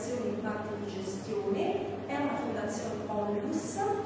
fondazione in di gestione, è una fondazione onlus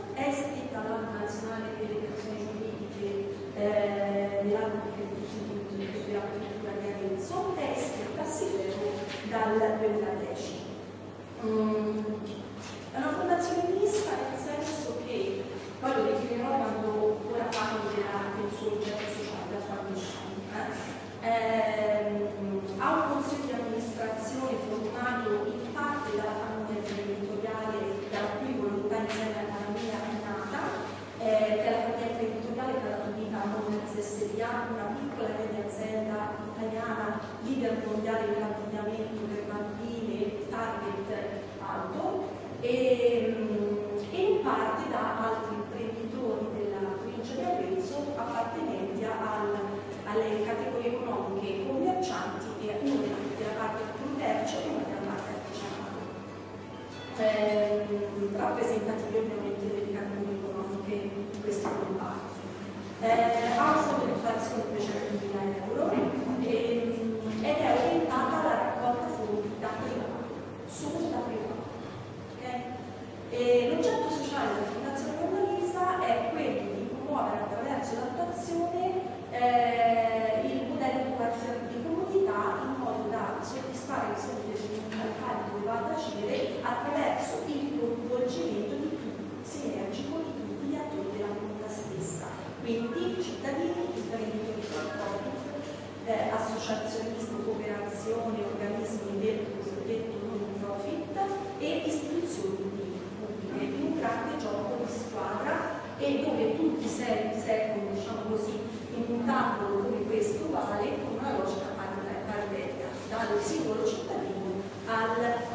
serie, secolo, diciamo così, in un tavolo come questo vale con una logica parallela, dal singolo cittadino al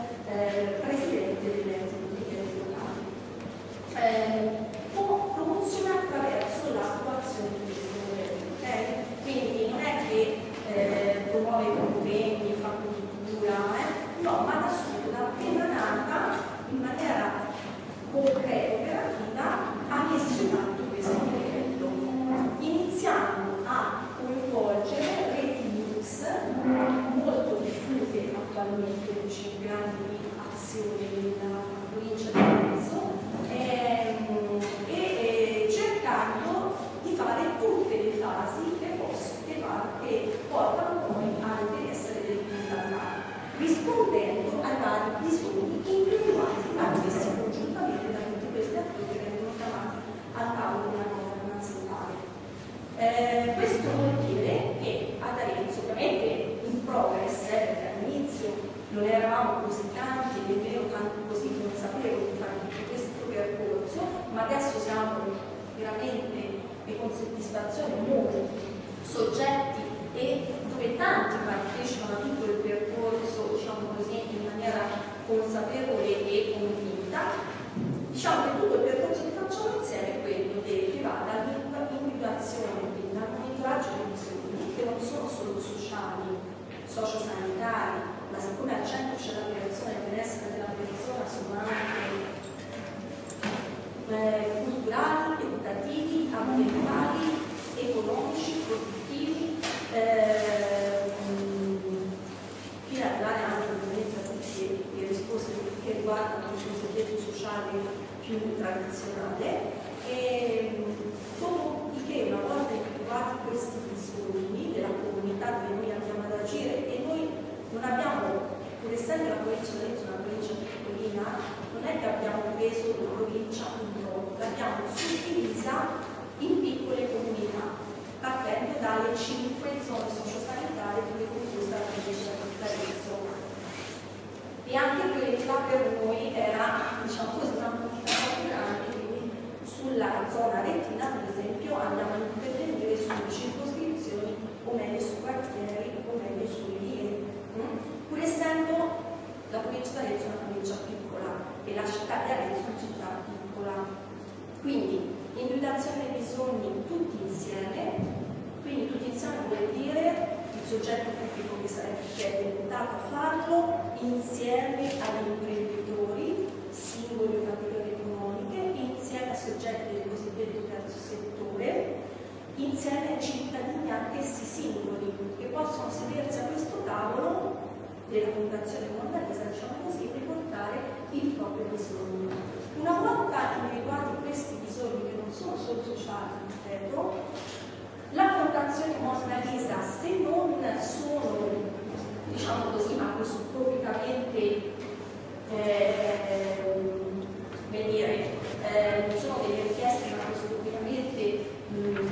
insieme ad imprenditori, singoli o categorie economiche, insieme a soggetti del cosiddetto terzo settore, insieme a cittadini anch'essi singoli che possono sedersi a questo tavolo della Fondazione Mondalisa, diciamo così, e portare il proprio bisogno. Una volta individuati questi bisogni che non sono solo sociali, ripeto, la Fondazione Mondalisa, se non sono diciamo così, macroscopicamente eh, venire, eh, non sono delle richieste macroscopicamente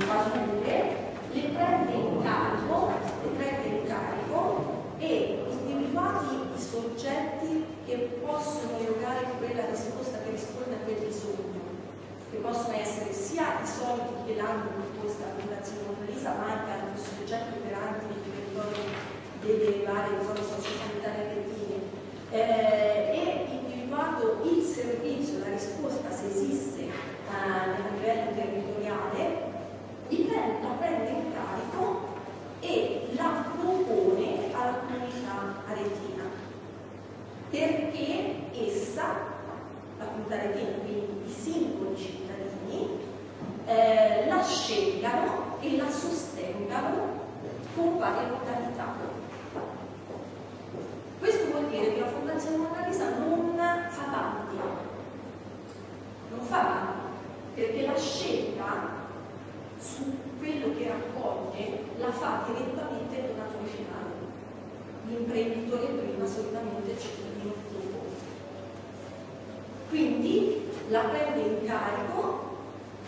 mature, le prende in carico, le prende in carico e individuati i soggetti che possono erogare quella risposta che risponde a quel bisogno, che possono essere sia i soldi che l'hanno proposta la Fondazione Monalisa, ma anche altri soggetti operanti nei territori delle varie zone sociosanitarie rettine, eh, e individuato il servizio, la risposta se esiste eh, a livello territoriale, la prende in carico e la propone alla comunità aretina perché essa, la comunità aretina, quindi i singoli cittadini, eh, la scelgano e la sostengano con varie modalità. Questo vuol dire che la Fondazione Mona Lisa non fa tanti, non fa tanti, perché la scelta su quello che raccoglie la fa direttamente il donatore finale. L'imprenditore prima, solitamente il cittadino dopo. Quindi la prende in carico,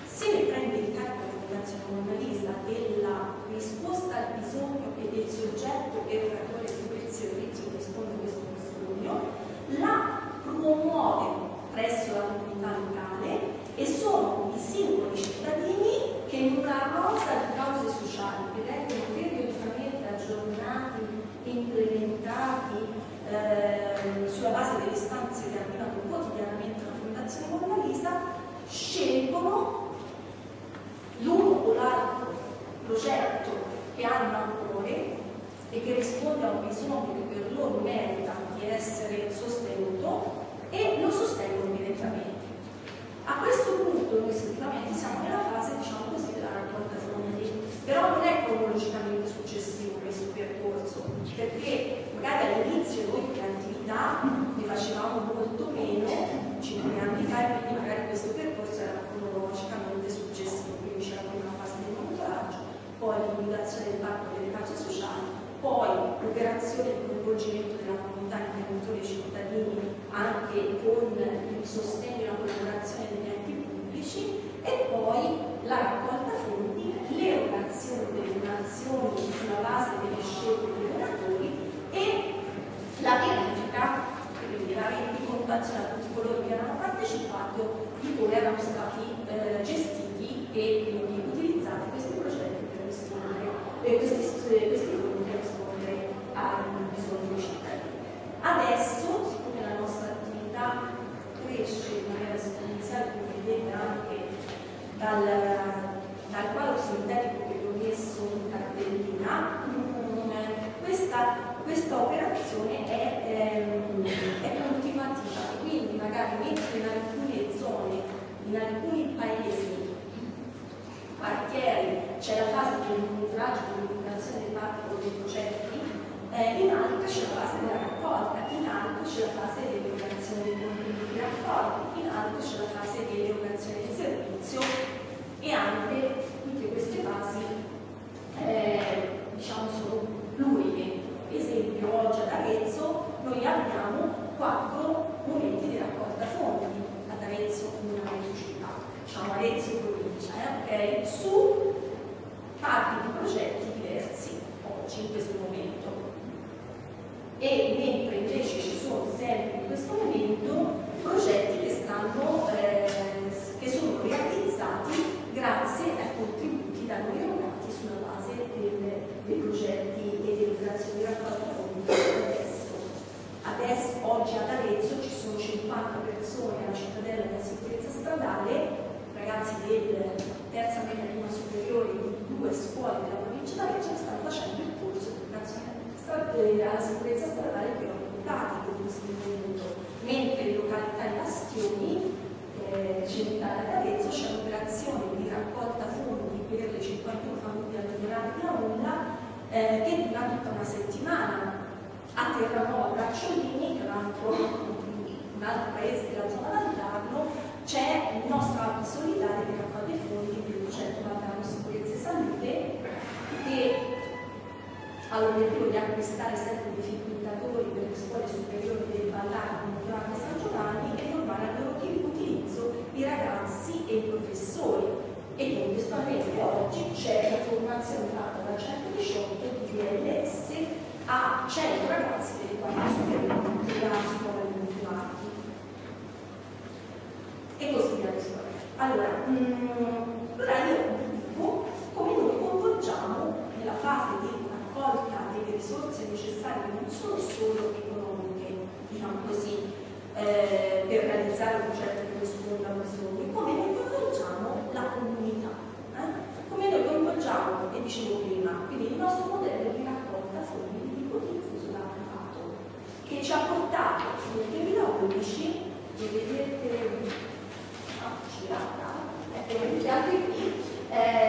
se ne prende in carico la Fondazione Mona Lisa della risposta al bisogno e del soggetto erogatore servizio che risponde a questo bisogno, la promuove presso la comunità locale e sono i singoli cittadini che in una rosa di cause sociali che vengono periodicamente aggiornati, implementati eh, sulla base delle istanze che arrivano quotidianamente alla Fondazione Mona Lisa, scelgono l'uno o l'altro progetto che hanno a cuore e che risponde a un bisogno che per loro merita di essere sostenuto e lo sostengono direttamente. A questo punto noi sicuramente siamo nella fase, diciamo così, della raccolta fondi, però non è cronologicamente successivo questo percorso, perché magari all'inizio noi le attività ne facevamo molto meno, 5 anni fa, e quindi magari questo percorso era cronologicamente successivo, quindi c'era prima la fase del monitoraggio, poi l'individuazione del parco delle cause sociali, poi l'operazione di coinvolgimento della comunità imprenditori e cittadini anche con il sostegno e la collaborazione degli enti pubblici e poi la raccolta fondi, l'erogazione delle donazioni sulla base delle scelte dei donatori e la verifica, quindi la rendicontazione a tutti coloro che hanno partecipato di come erano stati eh, gestiti e quindi utilizzati questi progetti per rispondere, eh, questi, questi fondi ai bisogni dei cittadini. Adesso, siccome la nostra attività cresce in maniera esponenziale, come vedete anche dal, dal quadro sintetico che vi ho messo in cartellina, questa, questa operazione è, ehm, è continuativa, quindi magari mentre in alcune zone, in alcuni paesi, quartieri, c'è la fase di monitoraggio, 2011, lo vedete, no, girata, ecco, qui, eh,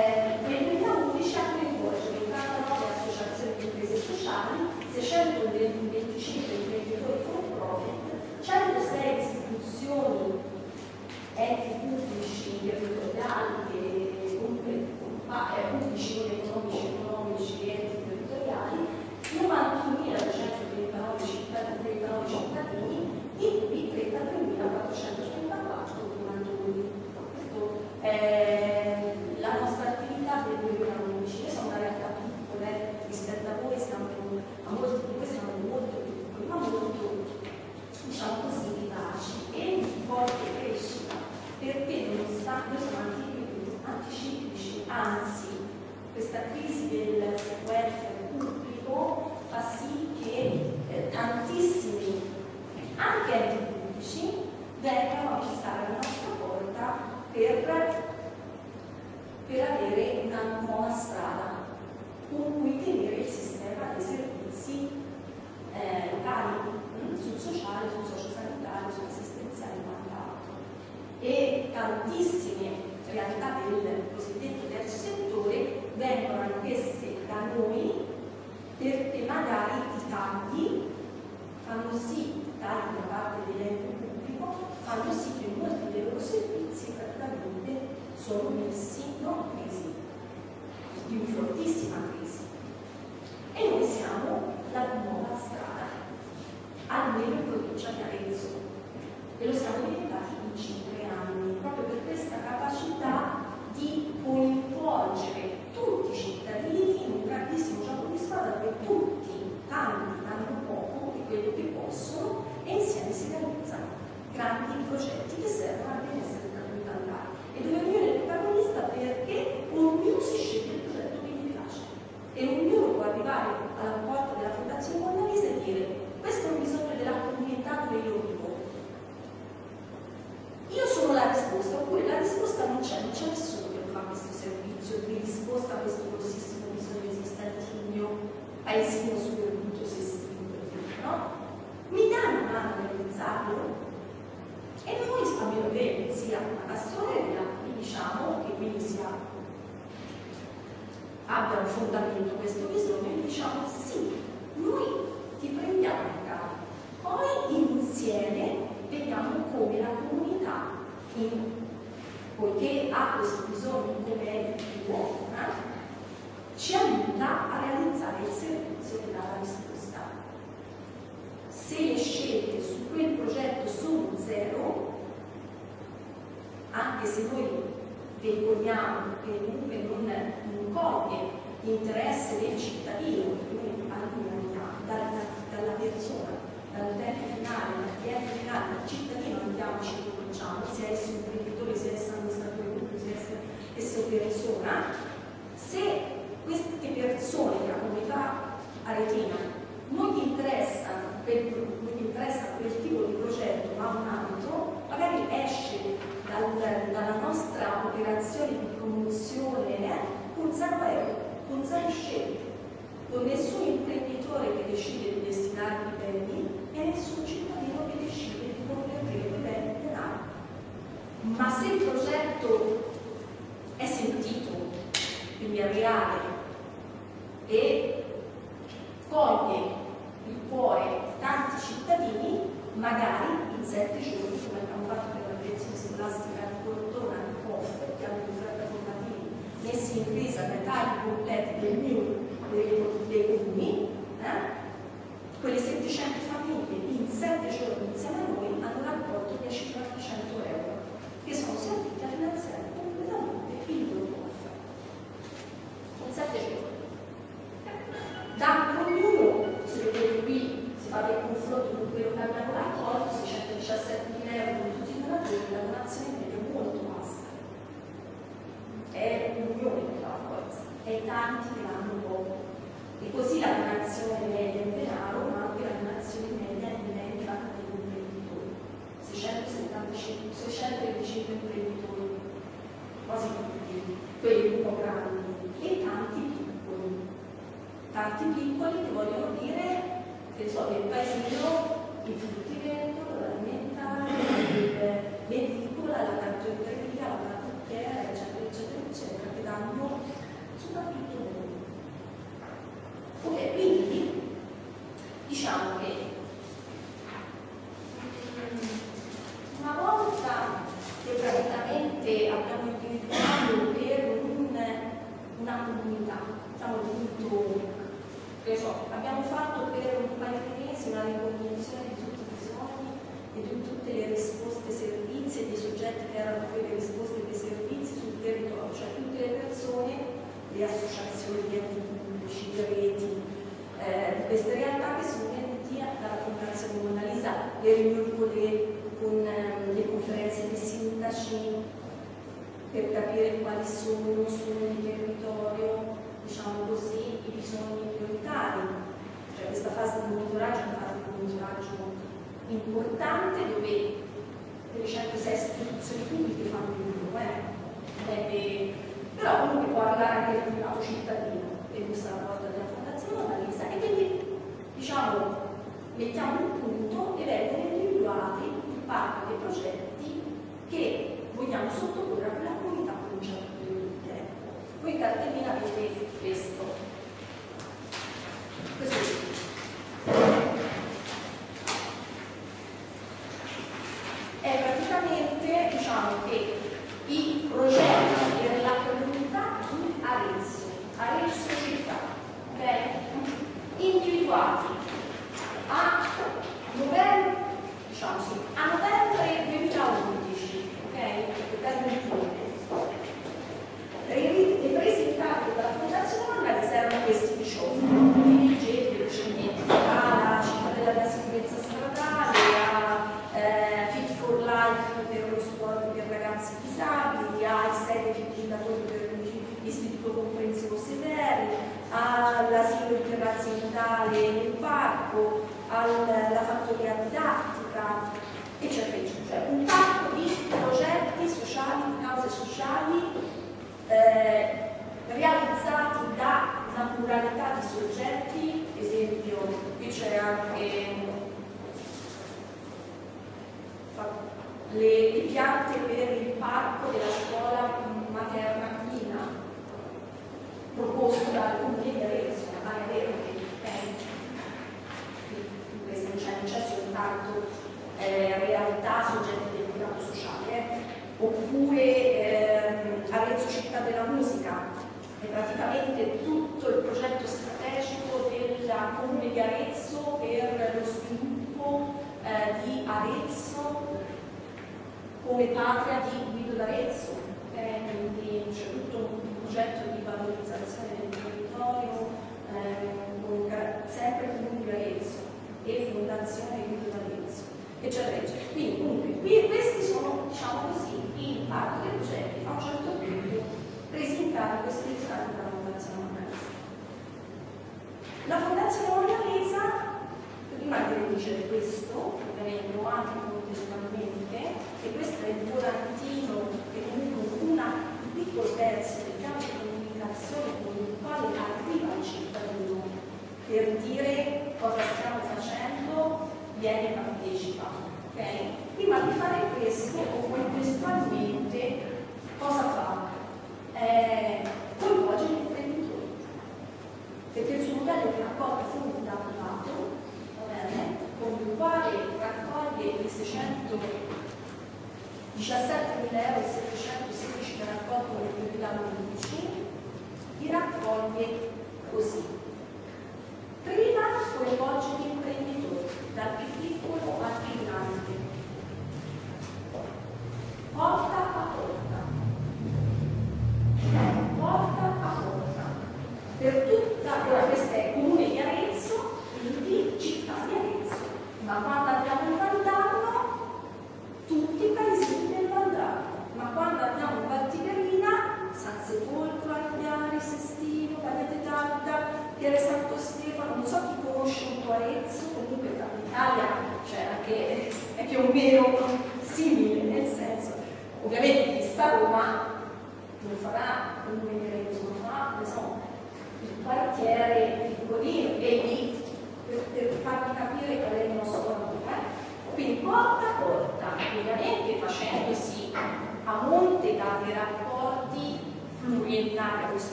poder cozinhar.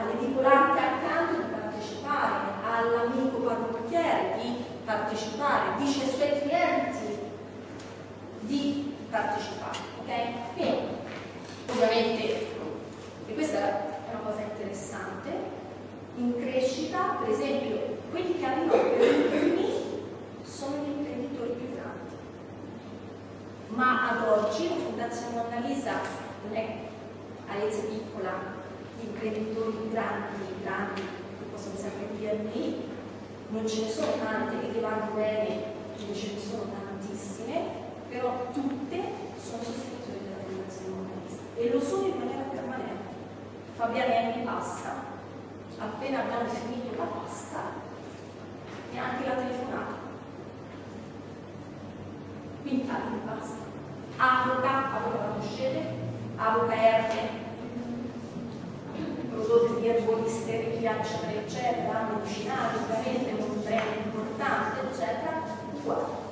all'edicolante accanto di partecipare, all'amico parrucchiere di partecipare, dice ai suoi clienti di partecipare, ok? Quindi, ovviamente, e questa è una cosa interessante, in crescita, per esempio, quelli che arrivano per i primi sono gli imprenditori più grandi, ma ad oggi la Fondazione Mona Lisa non è Arezzo piccola, imprenditori grandi, grandi, che possono sempre dirmi, non ce ne sono tante e che vanno bene, ce ne sono tantissime, però tutte sono sostenute dalla Fondazione Monna Lisa e lo sono in maniera permanente. Fabiana mi pasta, appena abbiamo finito la pasta, e anche la telefonata. Quindi mi basta. Avoca, avoca la conoscete? Avoca Erne, prodotti di erboristeria, eccetera, eccetera, medicinali, ovviamente un brand importante, eccetera, uguale.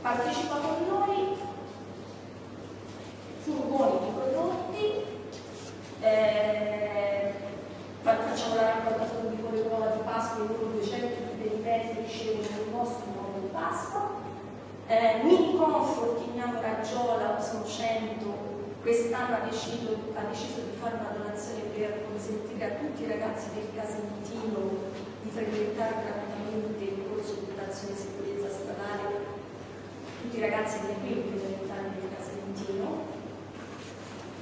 Partecipa con noi, furgoni di prodotti, eh, facciamo la raccolta con le uova di Pasqua loro 200 dipendenti ricevono il nostro uovo di Pasqua. Eh, Mini Comfort in Raggiola sono 100 quest'anno ha deciso, ha deciso, di fare una donazione per consentire a tutti i ragazzi del Casentino di frequentare gratuitamente il corso di educazione e sicurezza stradale, tutti i ragazzi delle quinti elementari del Casentino.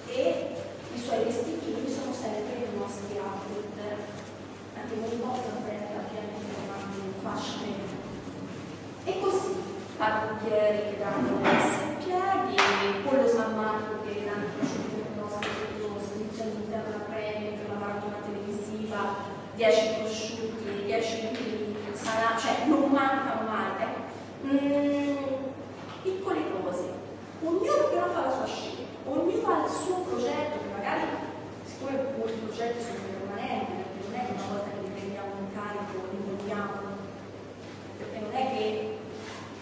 E i suoi vestitini sono sempre i nostri outlet, anche ogni volta aperta pianificando in fasce e così parrucchieri che danno piedi, pollo San Marco che danno prosciutto il nostro iscrizione interna premio per la maratona televisiva, 10 prosciutti, 10 kg salà, cioè non mancano mai. Eh. Mm, piccole cose, ognuno però fa la sua scelta, ognuno ha il suo progetto, che magari siccome molti progetti sono permanenti, perché non è che una volta che li prendiamo in carico li vogliamo, perché non è che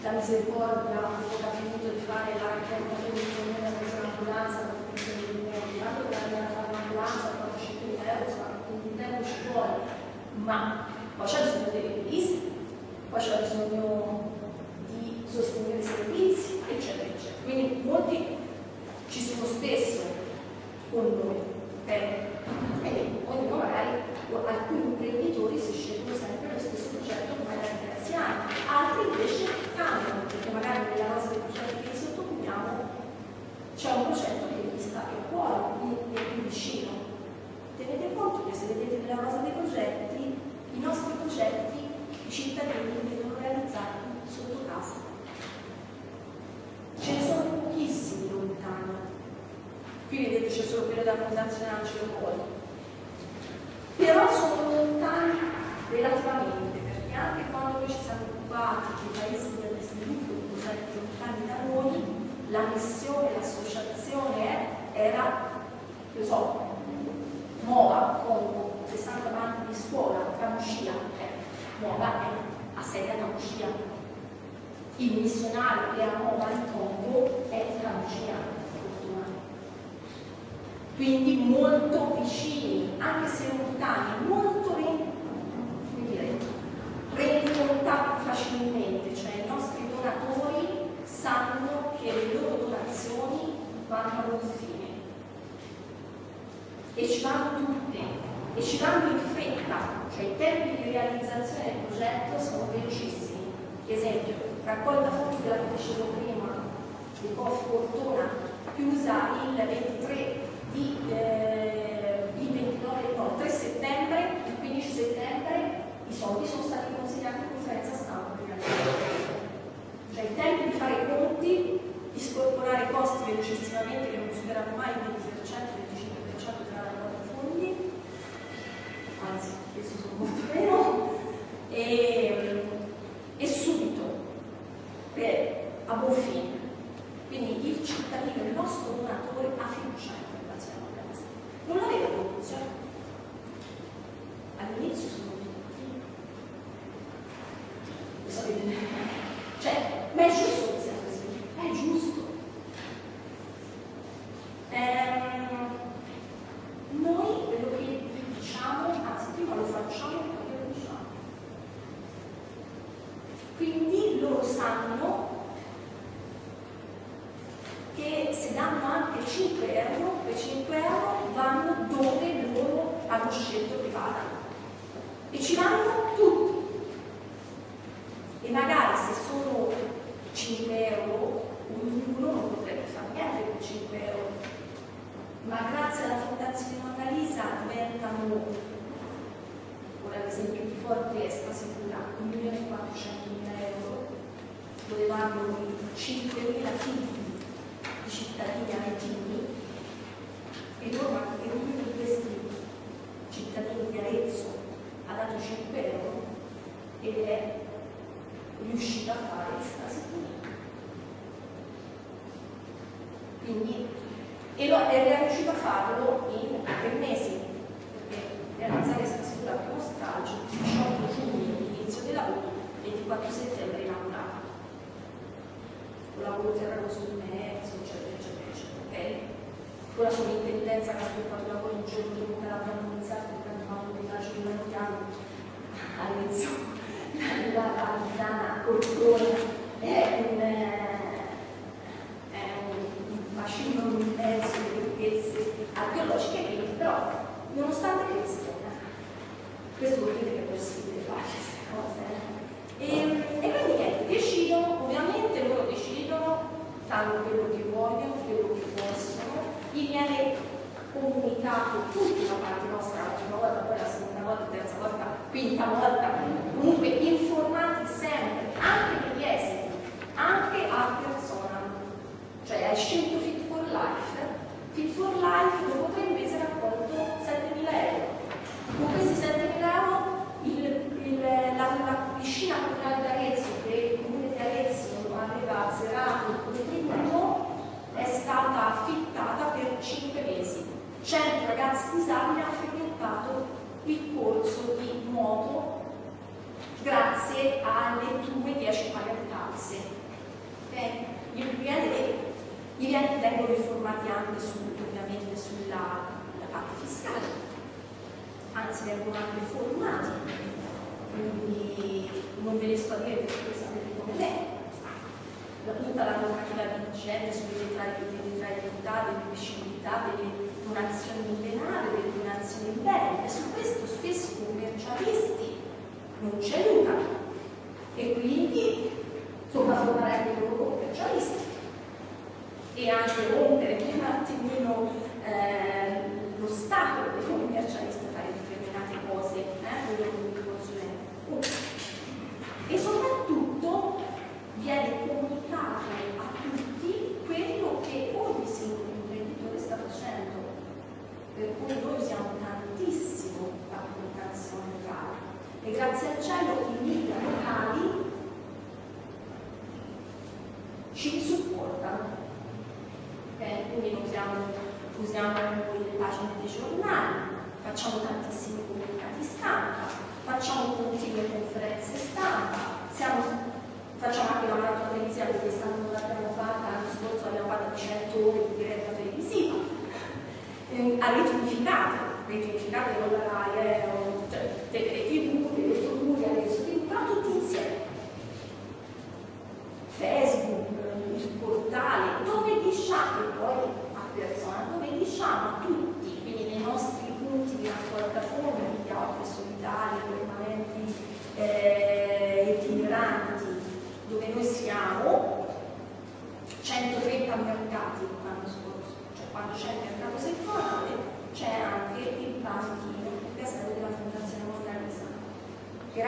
la misericordia ha finito di fare la raccolta di un'ambulanza tanto per andare a fare un'ambulanza per 5.000 euro un tempo ci vuole ma poi c'è bisogno dei riviste poi a buon fine. Quindi il cittadino, il nostro donatore ha fiducia in fondazione non aveva corruzione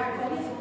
che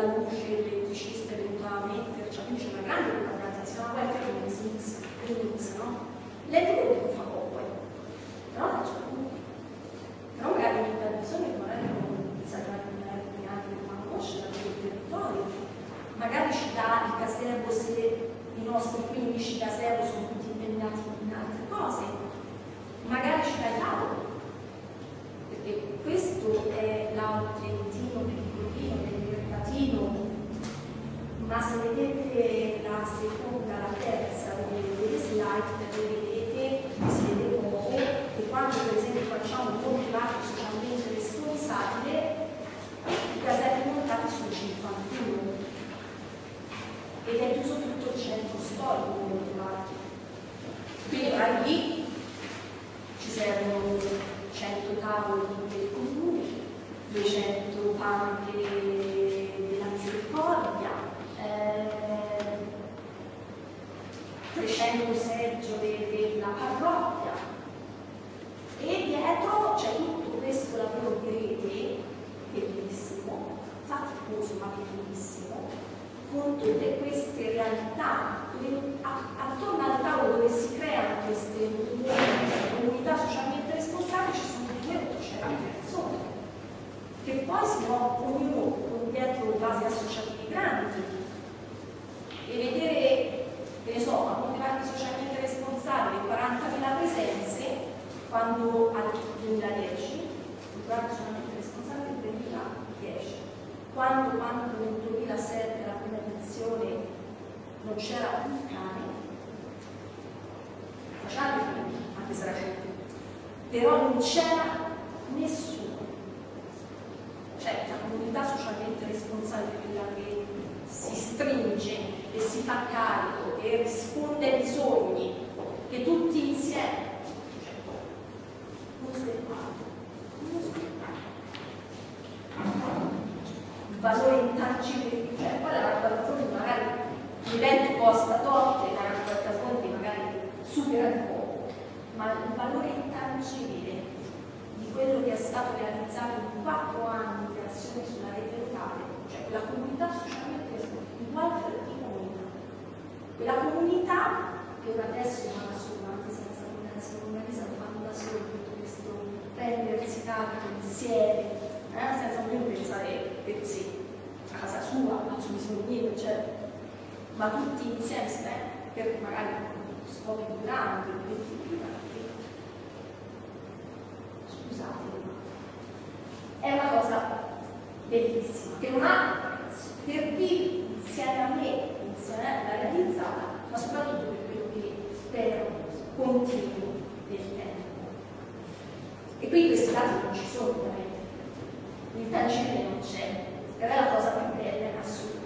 della luce elettricista è venuto a metterci a luce una grande propaganda, si chiama welfare mix, mix, no? Lei deve costa tot e la valutazione magari supera il poco, ma il valore intangibile di quello che è stato realizzato in quattro anni di azione sulla rete locale, cioè quella comunità socialmente responsabile, il welfare di comunità. Quella comunità che ora adesso non ha anche senza fondazione organizzata, fanno da solo tutto questo prendersi carico insieme, eh, senza più pensare per sé, a casa sua, al suo bisogno, cioè, ma tutti insieme per magari scopi più grandi, obiettivi più grandi. Scusate, è una cosa bellissima, che non ha prezzo, per chi insieme a me, insieme a me realizzata, ma soprattutto per quello che spero continui nel tempo. E qui questi dati non ci sono ovviamente, l'intangibile non c'è, ed è la cosa più bella in assoluto.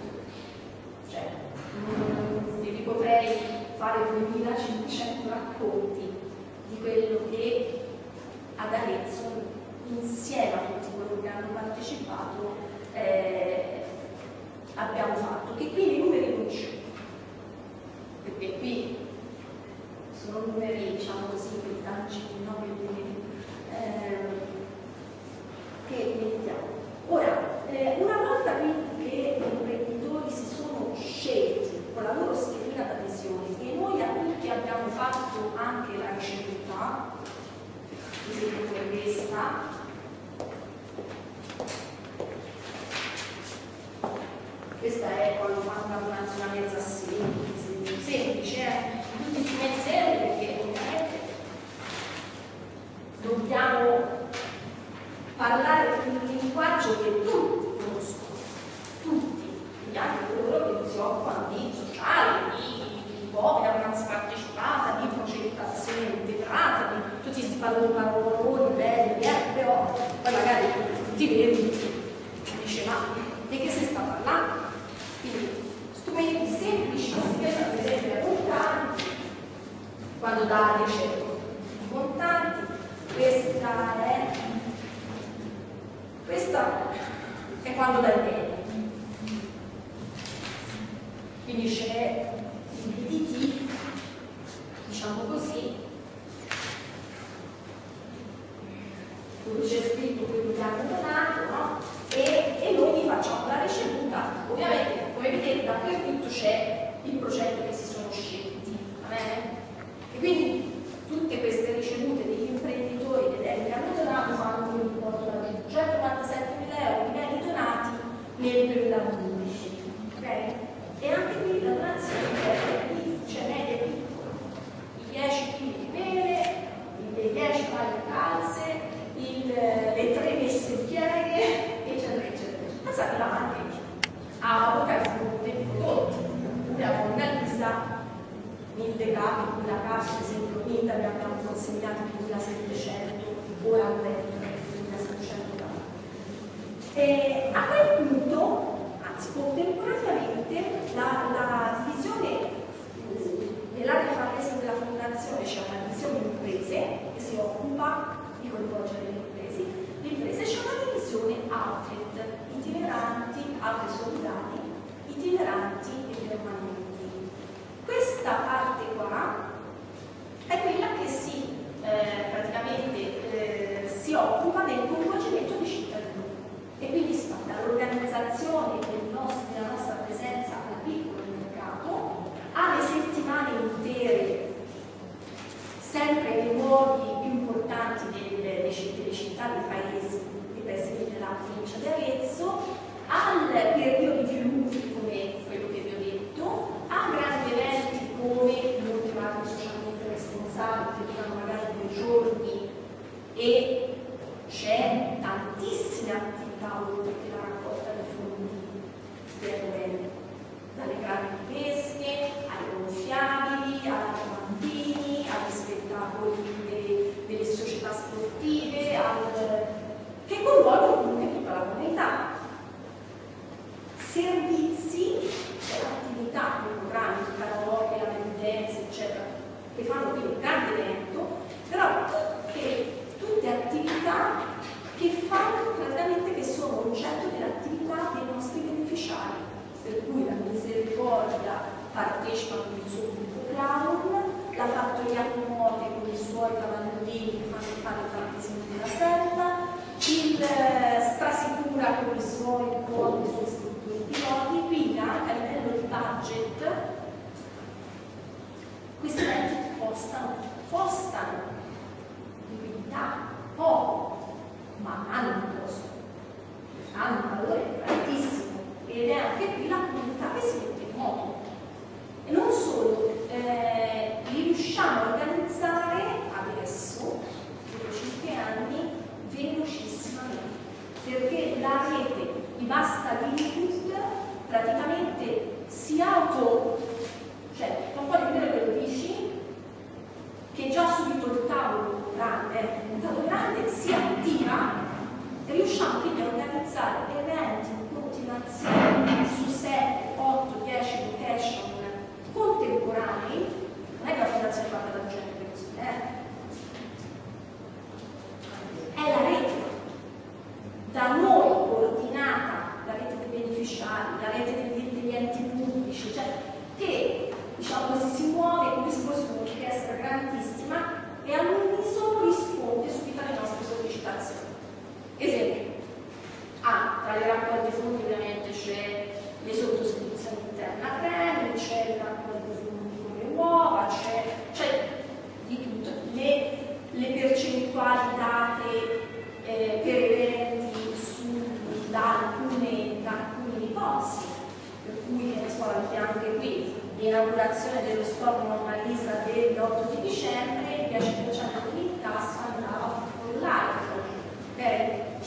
Cioè, mm, vi potrei fare 2500 racconti di quello che ad Arezzo, insieme a tutti coloro che hanno partecipato, eh, abbiamo fatto, che qui i numeri non ci perché qui sono numeri, diciamo così, tangibili, no? Quindi, eh, che mettiamo. Ora, eh, una volta quindi che imprenditori si sono scelti con la loro schedina d'adesione e noi a tutti abbiamo fatto anche la ricevuta, esempio questa, questa è quando fanno una mezza semplice, semplice eh? tutti i strumenti seri perché ovviamente dobbiamo parlare di un linguaggio che tutti conoscono, tutti, quindi anche coloro che si occupano di sociale, di, di governance partecipata, di progettazione integrata, di tutti questi valori belli, eh, però poi magari ti vedi e dice ma di che si sta parlando? Quindi strumenti semplici, semplicissimi, per esempio contanti, quando dà ricetto i contanti, questa è questa è quando dai bene Can you share?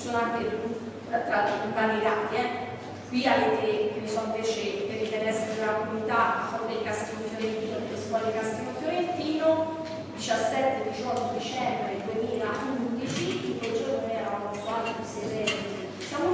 sono anche più, tra, validati. Eh. Qui avete, che ne so, invece per l'interesse della comunità, del favore Castello Fiorentino, delle scuole di Castello Fiorentino, 17-18 dicembre 2011, in quel giorno eravamo su altri sereni, siamo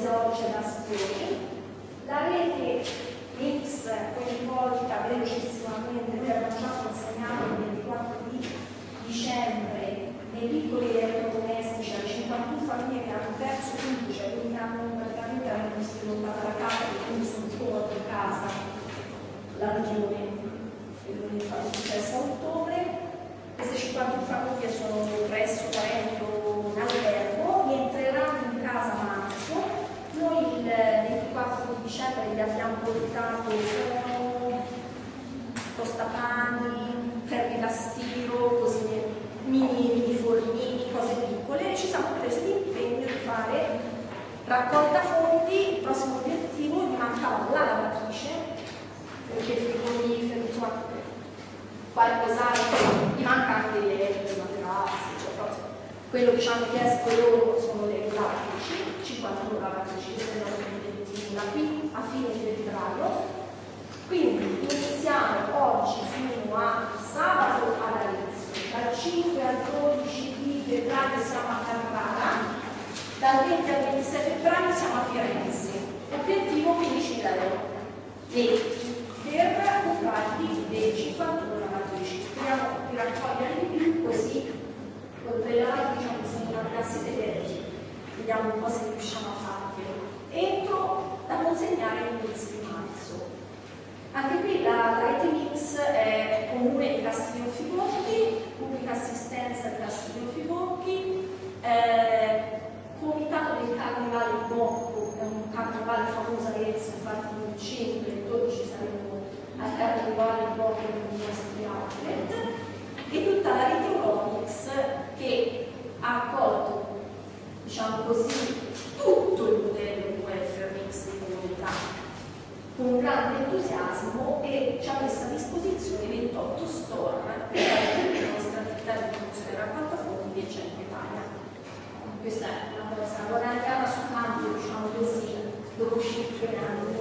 esorgena specie, la rete mix coinvolta velocissima Quello che ci hanno chiesto loro sono le lavatrici, 51 lavatrici, questo è il nostro qui a fine febbraio. Quindi iniziamo oggi fino a sabato ad Arezzo, dal 5 al 12 di febbraio siamo a Carrara, dal 20 al 26 febbraio siamo a Firenze, obiettivo 15.000 euro E per comprarti dei 51 lavatrici. Proviamo a raccogliere di più così colpellare diciamo, sono una classe dei vecchi, vediamo un po' se riusciamo a farlo, entro da consegnare il mese di marzo. Anche qui la, la rete Mix è comune di Castiglio Fibocchi, pubblica assistenza di Castiglio Fibocchi, eh, comitato del carnevale di Bocco, è un carnevale famoso a Arezzo, infatti il 5 e 12 saremo al carnevale di Bocco nei nostri outlet, e tutta la rete Europa ha accolto, diciamo così, tutto il modello di welfare mix di comunità con grande entusiasmo e ci ha messo a disposizione 28 store per la nostra attività di produzione raccoltafondi e centro Italia. Questa è una cosa guadagnata su tanto, diciamo così, dopo 5 anni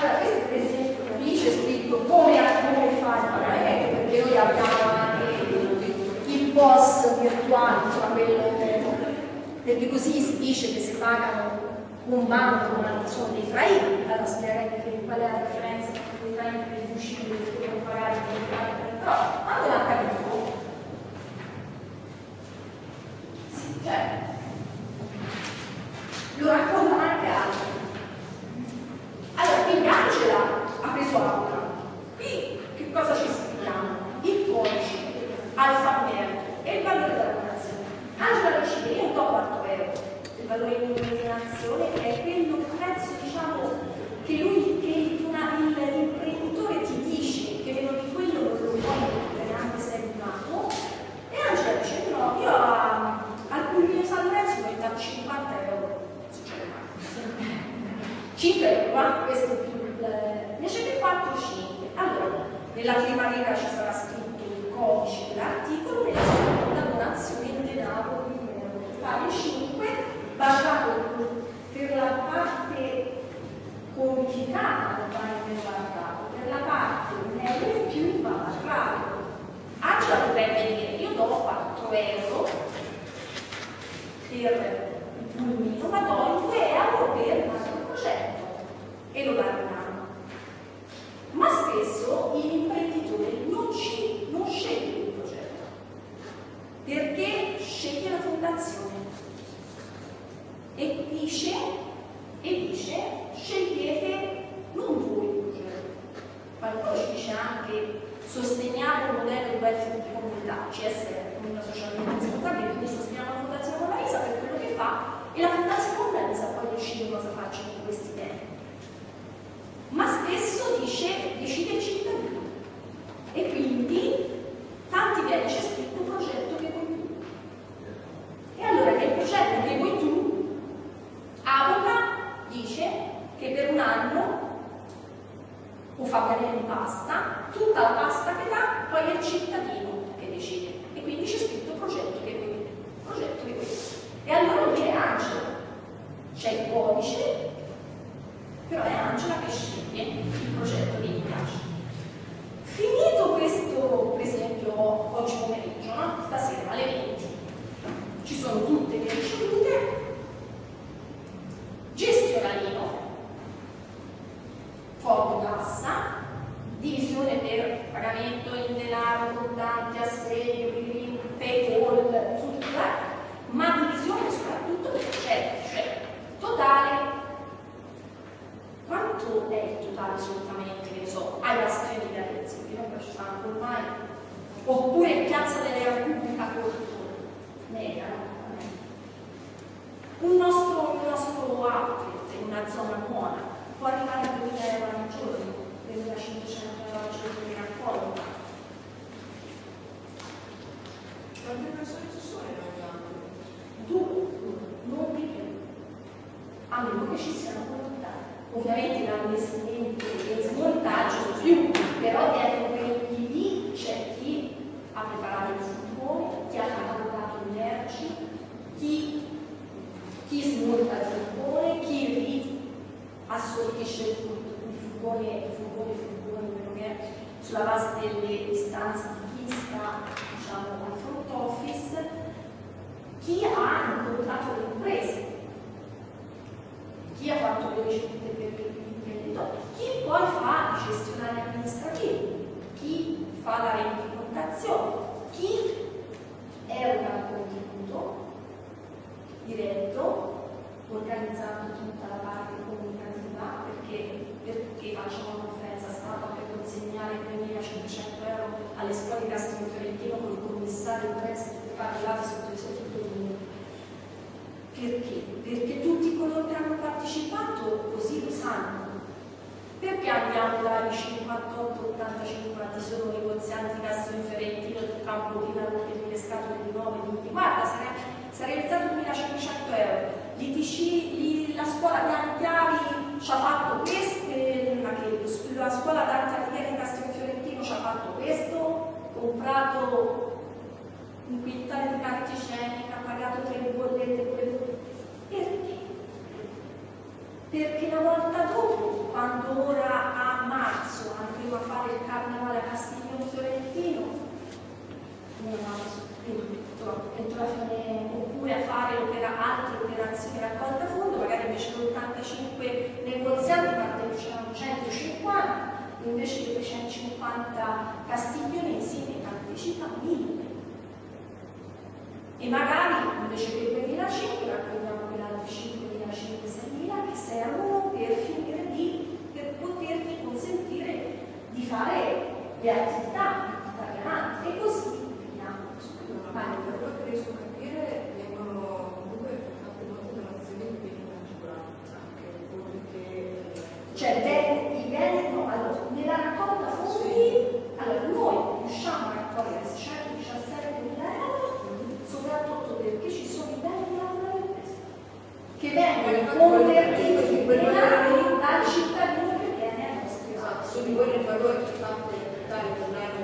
Allora, questo per esempio, capisce scritto come, fare perché noi abbiamo anche il boss virtuale, perché così si dice che si pagano un banco, sono di traino. fa cadere pasta, tutta la pasta che dà poi è il cittadino che decide. E quindi c'è scritto progetto che è questo, progetto che è questo. E allora viene Angelo, c'è il codice 48, 80, 50 sono negozianti Cassino Fiorentino del campo di per di scatole di 9 di guarda sarà, sarà realizzato 1500 euro. l'ITC, li, la scuola Tantiari ci ha fatto questo? Che, la scuola Tantiari di Cassino Fiorentino ci ha fatto questo? Comprato un quintale di carta ha pagato tre bollette per, perché la volta dopo, quando ora a marzo andremo a fare il carnevale a Castiglione Fiorentino, non marzo, entro la fine, oppure a fare opera, altre operazioni raccolta fondo, magari invece di 85 negozianti parteciperanno 150, invece di 350 castiglionesi ne partecipa 1000. E magari invece che 2005 raccogliamo per altri 5.500 che servono per finire di per poterti consentire di fare le attività di andare avanti e così via. Scusa, ma per quello che riesco a capire vengono comunque fatte molte donazioni di beni naturali, anche quelli. Eh, cioè, bene, i beni, allora, nella raccolta fondi, allora noi riusciamo a raccogliere 617 mila euro, mm-hmm. soprattutto perché ci sono i beni che vengono convertiti luôn trong thời gian tương lai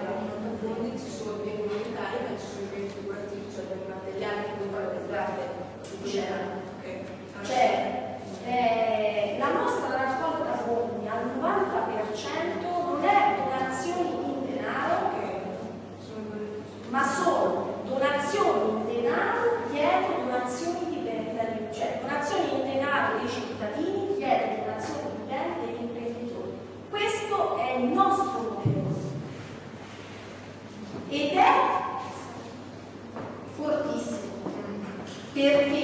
первыми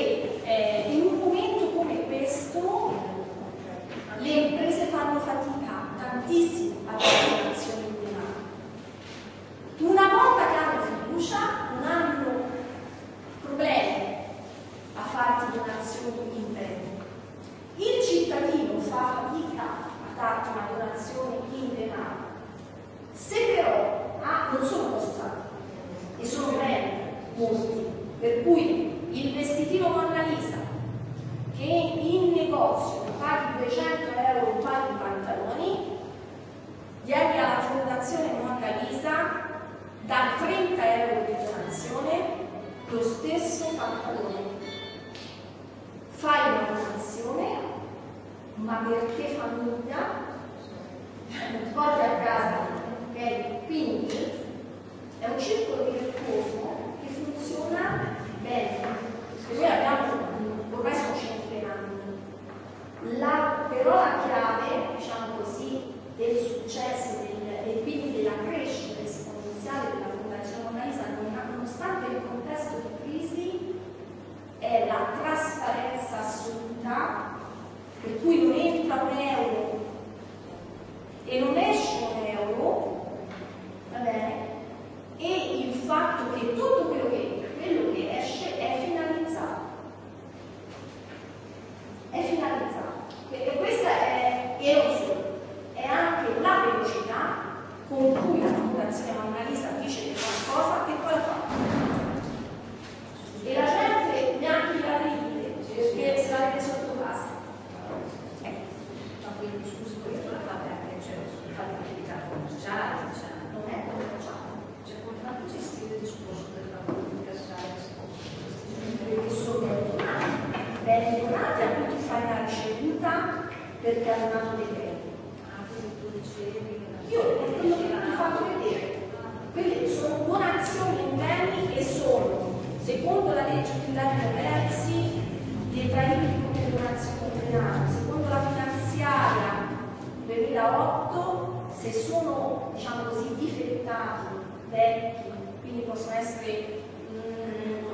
detti, quindi possono essere mh,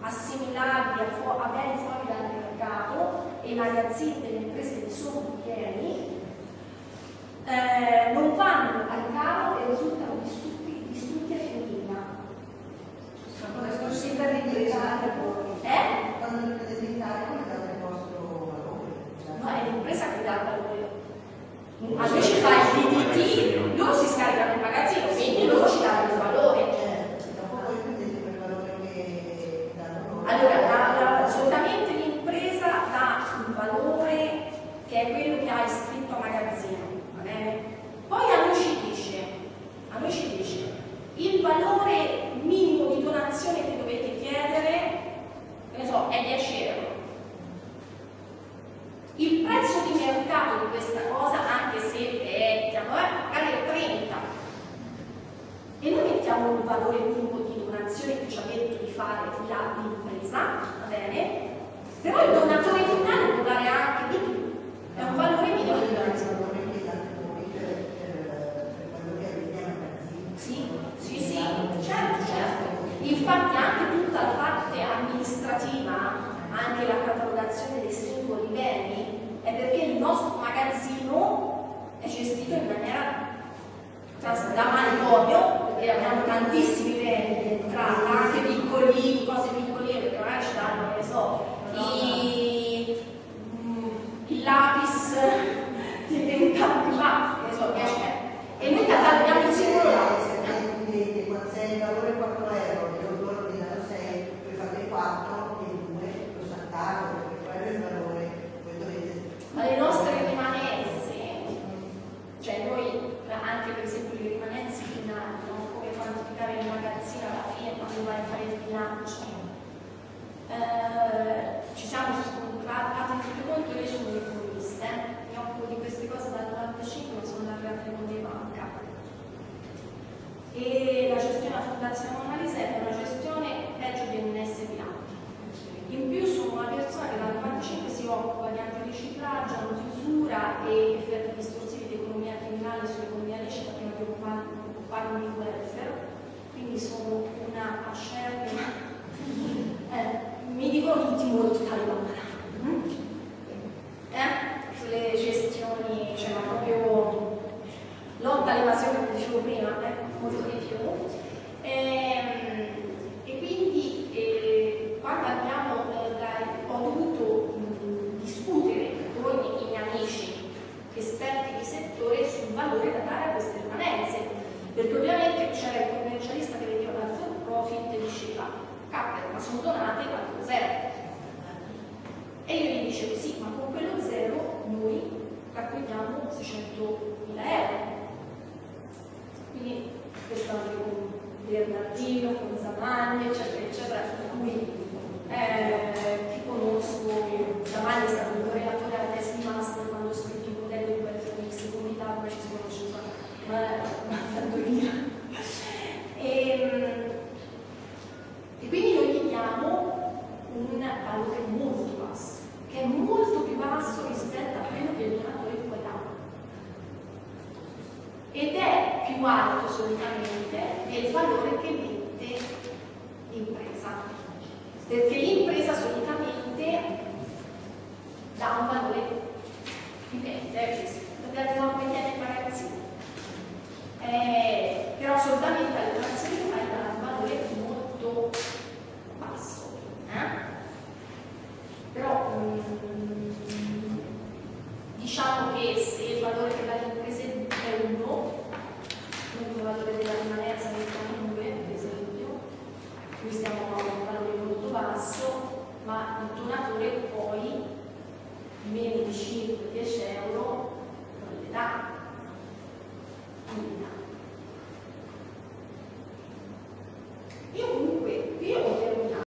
assimilabili a, fu a beni fuori dal mercato e magari aziende, le imprese che sono pieni, eh, non vanno al cavo e risultano distrutti, distrutti a finita. Ma cosa sono uscita di Italia l'impresa in Italia come valore? No, è l'impresa che dà il valore. Invece fa il